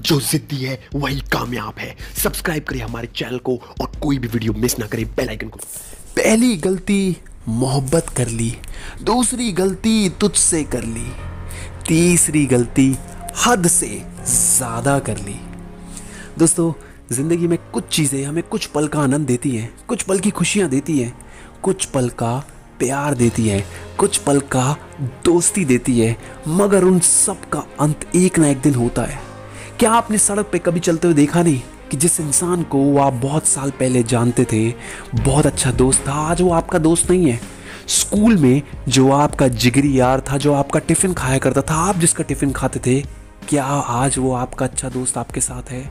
जो जिद्दी है, वही कामयाब है। सब्सक्राइब करिए हमारे चैनल को और कोई भी वीडियो मिस ना करे बेल आइकन को। पहली गलती, मोहब्बत कर ली। दूसरी गलती, तुझसे कर ली। तीसरी गलती, हद से ज़्यादा कर ली। दोस्तों, ज़िंदगी में कुछ चीज़ें हमें कुछ पल का आनंद देती हैं, कुछ पल की खुशियाँ देती हैं, कुछ पल का प्यार देती है, कुछ पल का दोस्ती देती है, मगर उन सब का अंत एक ना एक दिन होता है। क्या आपने सड़क पे कभी चलते हुए देखा नहीं कि जिस इंसान को आप बहुत साल पहले जानते थे, बहुत अच्छा दोस्त था, आज वो आपका दोस्त नहीं है। स्कूल में जो आपका जिगरी यार था, जो आपका टिफ़िन खाया करता था, आप जिसका टिफ़िन खाते थे, क्या आज वो आपका अच्छा दोस्त आपके साथ है?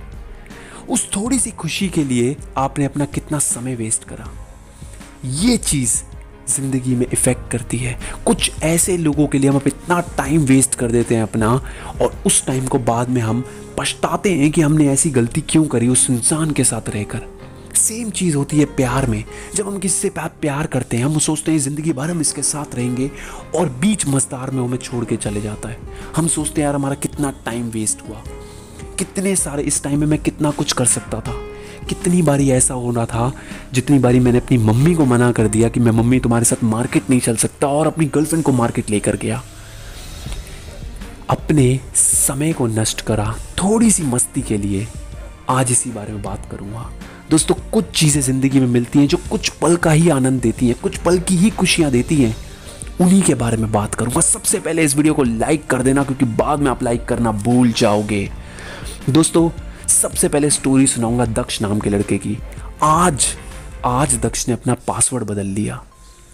उस थोड़ी सी खुशी के लिए आपने अपना कितना समय वेस्ट करा? ये चीज़ ज़िंदगी में इफ़ेक्ट करती है। कुछ ऐसे लोगों के लिए हम इतना टाइम वेस्ट कर देते हैं अपना, और उस टाइम को बाद में हम पछताते हैं कि हमने ऐसी गलती क्यों करी उस इंसान के साथ रहकर। सेम चीज़ होती है प्यार में। जब हम किसी से प्यार करते हैं, हम सोचते हैं ज़िंदगी भर हम इसके साथ रहेंगे और बीच मजदार में हमें छोड़ के चले जाता है। हम सोचते हैं, यार, हमारा कितना टाइम वेस्ट हुआ। कितने सारे, इस टाइम में मैं कितना कुछ कर सकता था। कितनी बारी ऐसा होना था, जितनी बारी मैंने अपनी मम्मी को मना कर दिया कि मैं मम्मी तुम्हारे साथ मार्केट नहीं चल सकता और अपनी गर्लफ्रेंड को मार्केट लेकर गया। अपने समय को नष्ट करा, थोड़ी सी मस्ती के लिए आज इसी बारे में बात करूँगा। दोस्तों, कुछ चीज़ें ज़िंदगी में मिलती हैं जो कुछ पल का ही आनंद देती हैं, कुछ पल की ही खुशियाँ देती हैं। उन्हीं के बारे में बात करूँगा। सबसे पहले इस वीडियो को लाइक कर देना, क्योंकि बाद में आप लाइक करना भूल जाओगे। दोस्तों, सबसे पहले स्टोरी सुनाऊँगा दक्ष नाम के लड़के की। आज आज दक्ष ने अपना पासवर्ड बदल लिया।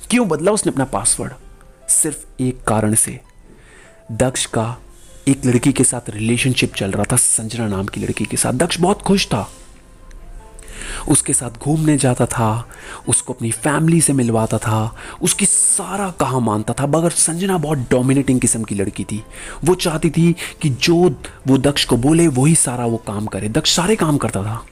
क्यों बदला उसने अपना पासवर्ड? सिर्फ़ एक कारण से। दक्ष का एक लड़की के साथ रिलेशनशिप चल रहा था, संजना नाम की लड़की के साथ। दक्ष बहुत खुश था। उसके साथ घूमने जाता था, उसको अपनी फैमिली से मिलवाता था, उसकी सारा कहा मानता था। मगर संजना बहुत डोमिनेटिंग किस्म की लड़की थी। वो चाहती थी कि जो वो दक्ष को बोले, वही सारा वो काम करे। दक्ष सारे काम करता था।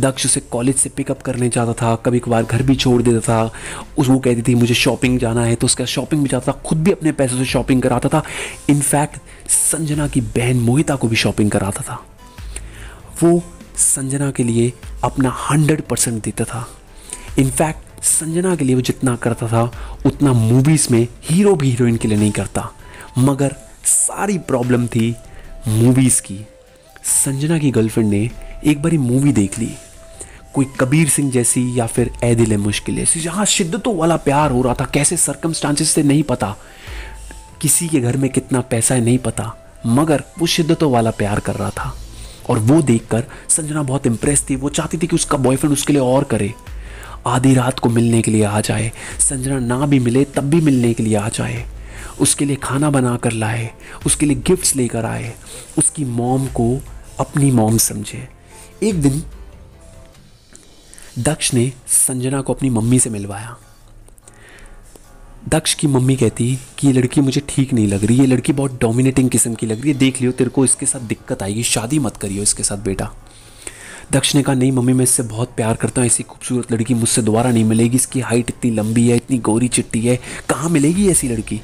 दक्ष उसे कॉलेज से पिकअप करने जाता था, कभी कभार घर भी छोड़ देता था। उस वो कहती थी, मुझे शॉपिंग जाना है। तो उसका शॉपिंग भी जाता था, खुद भी अपने पैसों से शॉपिंग कराता था। इनफैक्ट संजना की बहन मोहिता को भी शॉपिंग कराता था। वो संजना के लिए अपना हंड्रेड परसेंट देता था। इनफैक्ट संजना के लिए वो जितना करता था, उतना मूवीज़ में हीरो भी हीरोइन के लिए नहीं करता। मगर सारी प्रॉब्लम थी मूवीज़ की। संजना की गर्लफ्रेंड ने एक बारी मूवी देख ली। कोई कबीर सिंह जैसी या फिर ए दिल मुश्किल ऐसी जहाँ शिद्दतों वाला प्यार हो रहा था, कैसे सरकमस्टांसिस से नहीं पता, किसी के घर में कितना पैसा है नहीं पता, मगर वो शिद्दतों वाला प्यार कर रहा था। और वो देखकर संजना बहुत इम्प्रेस थी। वो चाहती थी कि उसका बॉयफ्रेंड उसके लिए और करे। आधी रात को मिलने के लिए आ जाए। संजना ना भी मिले, तब भी मिलने के लिए आ जाए। उसके लिए खाना बना कर लाए। उसके लिए गिफ्ट्स लेकर आए। उसकी मॉम को अपनी मॉम समझे। एक दिन दक्ष ने संजना को अपनी मम्मी से मिलवाया। दक्ष की मम्मी कहती, कि ये लड़की मुझे ठीक नहीं लग रही, ये लड़की बहुत डोमिनेटिंग किस्म की लग रही है, देख लियो, तेरे को इसके साथ दिक्कत आएगी, शादी मत करियो इसके साथ, बेटा। दक्ष ने कहा, नहीं मम्मी, मैं इससे बहुत प्यार करता हूँ, ऐसी खूबसूरत लड़की मुझसे दोबारा नहीं मिलेगी, इसकी हाइट इतनी लंबी है, इतनी गोरी चिट्टी है, कहाँ मिलेगी ऐसी लड़की?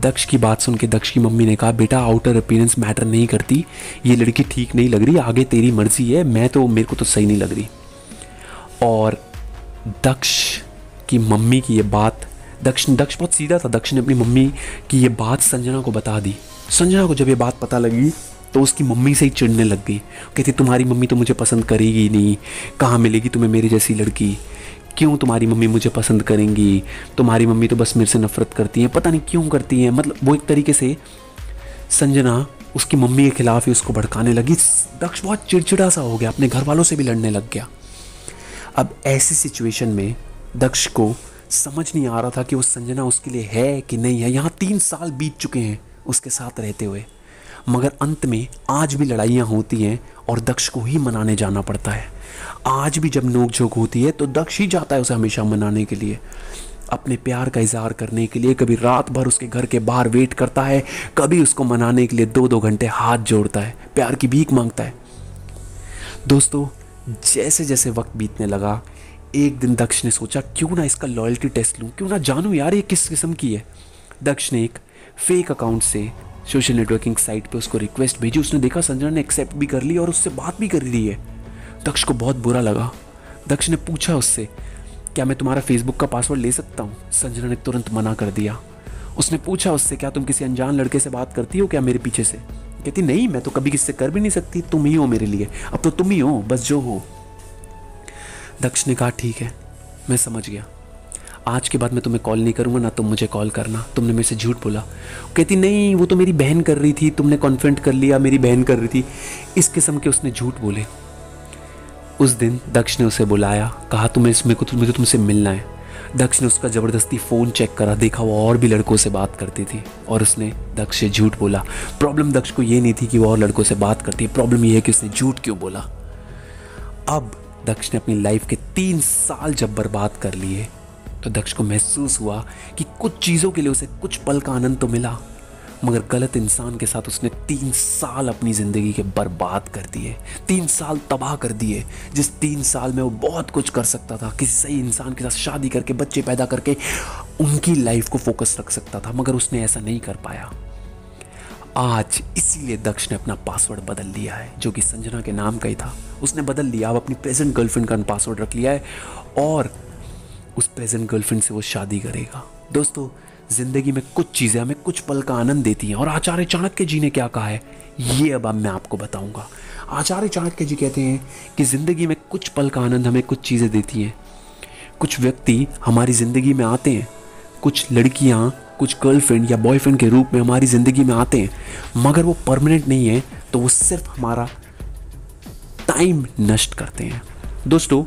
दक्ष की बात सुन के दक्ष की मम्मी ने कहा, बेटा आउटर अपीयरेंस मैटर नहीं करती। ये लड़की ठीक नहीं लग रही, आगे तेरी मर्ज़ी है, मैं तो मेरे को तो सही नहीं लग रही। और दक्ष की मम्मी की ये बात, दक्ष दक्ष बहुत सीधा था। दक्ष ने अपनी मम्मी की ये बात संजना को बता दी। संजना को जब ये बात पता लगी तो उसकी मम्मी से ही चिढ़ने लग गई। कहती, तुम्हारी मम्मी तो मुझे पसंद करेगी नहीं। कहाँ मिलेगी तुम्हें मेरी जैसी लड़की? क्यों तुम्हारी मम्मी मुझे पसंद करेंगी? तुम्हारी मम्मी तो बस मेरे से नफरत करती है, पता नहीं क्यों करती है। मतलब वो एक तरीके से संजना उसकी मम्मी के खिलाफ ही उसको भड़काने लगी। दक्ष बहुत चिड़चिड़ा सा हो गया, अपने घर वालों से भी लड़ने लग गया। अब ऐसी सिचुएशन में दक्ष को समझ नहीं आ रहा था कि वो संजना उसके लिए है कि नहीं है। यहाँ तीन साल बीत चुके हैं उसके साथ रहते हुए। मगर अंत में आज भी लड़ाइयाँ होती हैं और दक्ष को ही मनाने जाना पड़ता है। आज भी जब नोक झोंक होती है तो दक्ष ही जाता है उसे हमेशा मनाने के लिए। अपने प्यार का इजहार करने के लिए कभी रात भर उसके घर के बाहर वेट करता है, कभी उसको मनाने के लिए दो दो घंटे हाथ जोड़ता है, प्यार की भीख माँगता है। दोस्तों जैसे जैसे वक्त बीतने लगा, एक दिन दक्ष ने सोचा, क्यों ना इसका लॉयल्टी टेस्ट लूँ? क्यों ना जानूँ यार ये किस किस्म की है? दक्ष ने एक फेक अकाउंट से सोशल नेटवर्किंग साइट पे उसको रिक्वेस्ट भेजी, उसने देखा संजना ने एक्सेप्ट भी कर ली और उससे बात भी कर रही है। दक्ष को बहुत बुरा लगा। दक्ष ने पूछा उससे, क्या मैं तुम्हारा फेसबुक का पासवर्ड ले सकता हूँ? संजना ने तुरंत मना कर दिया। उसने पूछा उससे, क्या तुम किसी अनजान लड़के से बात करती हो क्या मेरे पीछे से? कहती, नहीं, मैं तो कभी किससे कर भी नहीं सकती, तुम ही हो मेरे लिए। अब तो तुम ही हो, बस जो हो। दक्ष ने कहा, ठीक है, मैं समझ गया। आज के बाद मैं तुम्हें कॉल नहीं करूँगा, ना तुम मुझे कॉल करना। तुमने मेरे से झूठ बोला। कहती, नहीं, वो तो मेरी बहन कर रही थी। तुमने कॉन्फिडेंट कर लिया, मेरी बहन कर रही थी। इस किस्म के उसने झूठ बोले। उस दिन दक्ष ने उसे बुलाया, कहा, तुम्हें इसमें को मुझे तुमसे मिलना है। दक्ष ने उसका ज़बरदस्ती फ़ोन चेक करा, देखा, वो और भी लड़कों से बात करती थी। और उसने दक्ष से झूठ बोला। प्रॉब्लम दक्ष को ये नहीं थी कि वो और लड़कों से बात करती है। प्रॉब्लम ये है कि उसने झूठ क्यों बोला। अब दक्ष ने अपनी लाइफ के तीन साल जब बर्बाद कर लिए तो दक्ष को महसूस हुआ कि कुछ चीज़ों के लिए उसे कुछ पल का आनंद तो मिला, मगर गलत इंसान के साथ उसने तीन साल अपनी ज़िंदगी के बर्बाद कर दिए, तीन साल तबाह कर दिए, जिस तीन साल में वो बहुत कुछ कर सकता था, किसी सही इंसान के साथ शादी करके, बच्चे पैदा करके, उनकी लाइफ को फोकस रख सकता था, मगर उसने ऐसा नहीं कर पाया। आज इसीलिए दक्ष ने अपना पासवर्ड बदल लिया है, जो कि संजना के नाम का ही था। उसने बदल लिया, अब अपनी प्रेजेंट गर्लफ्रेंड का पासवर्ड रख लिया है, और उस प्रेजेंट गर्लफ्रेंड से वो शादी करेगा। दोस्तों, ज़िंदगी में कुछ चीज़ें हमें कुछ पल का आनंद देती हैं और आचार्य चाणक्य जी ने क्या कहा है, ये अब अब मैं आपको बताऊँगा। आचार्य चाणक्य जी कहते हैं कि ज़िंदगी में कुछ पल का आनंद हमें कुछ चीज़ें देती हैं। कुछ व्यक्ति हमारी ज़िंदगी में आते हैं, कुछ लड़कियाँ, कुछ गर्लफ्रेंड या बॉयफ्रेंड के रूप में हमारी ज़िंदगी में आते हैं, मगर वो परमानेंट नहीं है तो वो सिर्फ़ हमारा टाइम नष्ट करते हैं। दोस्तों,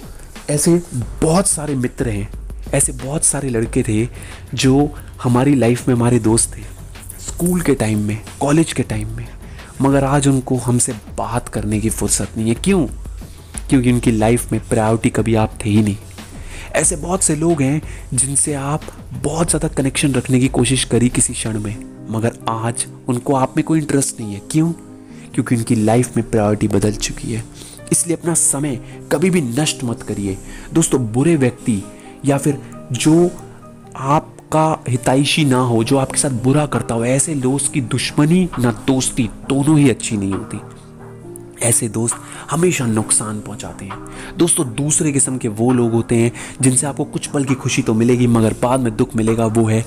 ऐसे बहुत सारे मित्र हैं ऐसे बहुत सारे लड़के थे जो हमारी लाइफ में हमारे दोस्त थे। स्कूल के टाइम में कॉलेज के टाइम में। मगर आज उनको हमसे बात करने की फुर्सत नहीं है। क्यों? क्योंकि उनकी लाइफ में प्रायोरिटी कभी आप थे ही नहीं। ऐसे बहुत से लोग हैं जिनसे आप बहुत ज़्यादा कनेक्शन रखने की कोशिश करी किसी क्षण में। मगर आज उनको आप में कोई इंटरेस्ट नहीं है। क्यों? क्योंकि उनकी लाइफ में प्रायोरिटी बदल चुकी है। इसलिए अपना समय कभी भी नष्ट मत करिए। दोस्तों, बुरे व्यक्ति या फिर जो आपका हितैषी ना हो, जो आपके साथ बुरा करता हो, ऐसे दोस्त की दुश्मनी ना दोस्ती दोनों ही अच्छी नहीं होती। ऐसे दोस्त हमेशा नुकसान पहुंचाते हैं। दोस्तों, दूसरे किस्म के वो लोग होते हैं जिनसे आपको कुछ पल की खुशी तो मिलेगी, मगर बाद में दुख मिलेगा, वो है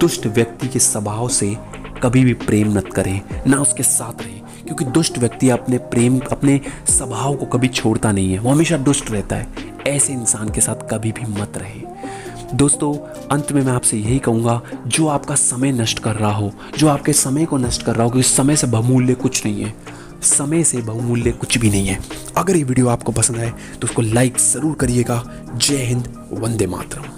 दुष्ट व्यक्ति के स्वभाव से कभी भी प्रेम मत करें, ना उसके साथ रहें, क्योंकि दुष्ट व्यक्ति अपने प्रेम, अपने स्वभाव को कभी छोड़ता नहीं है। वो हमेशा दुष्ट रहता है। ऐसे इंसान के साथ कभी भी मत रहे। दोस्तों, अंत में मैं आपसे यही कहूँगा, जो आपका समय नष्ट कर रहा हो, जो आपके समय को नष्ट कर रहा हो, क्योंकि समय से बहुमूल्य कुछ नहीं है। समय से बहुमूल्य कुछ भी नहीं है। अगर ये वीडियो आपको पसंद आए तो उसको लाइक ज़रूर करिएगा। जय हिंद, वंदे मातरम।